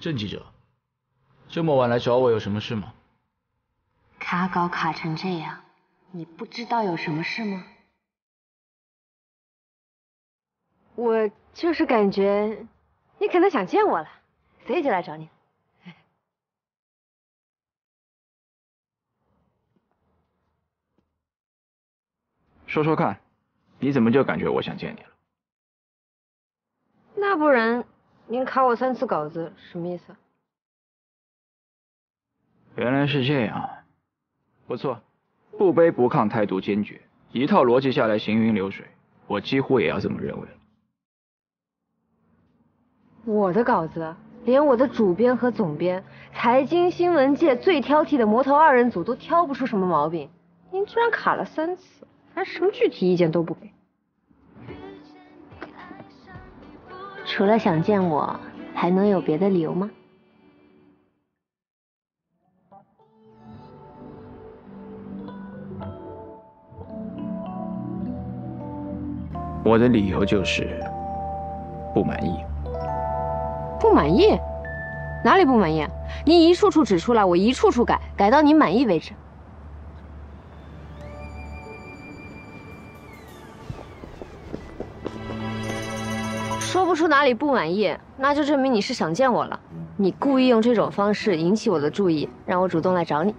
郑记者，这么晚来找我有什么事吗？卡稿卡成这样，你不知道有什么事吗？我就是感觉你可能想见我了，所以就来找你。说说看，你怎么就感觉我想见你了？那不然您卡我三次稿子，什么意思？原来是这样，不错，不卑不亢，态度坚决，一套逻辑下来行云流水，我几乎也要这么认为了。我的稿子，连我的主编和总编，财经新闻界最挑剔的魔头二人组都挑不出什么毛病，您居然卡了三次，还什么具体意见都不给。除了想见我，还能有别的理由吗？我的理由就是不满意。不满意？哪里不满意？您一处处指出来，我一处处改，改到您满意为止。说不出哪里不满意，那就证明你是想见我了。你故意用这种方式引起我的注意，让我主动来找你。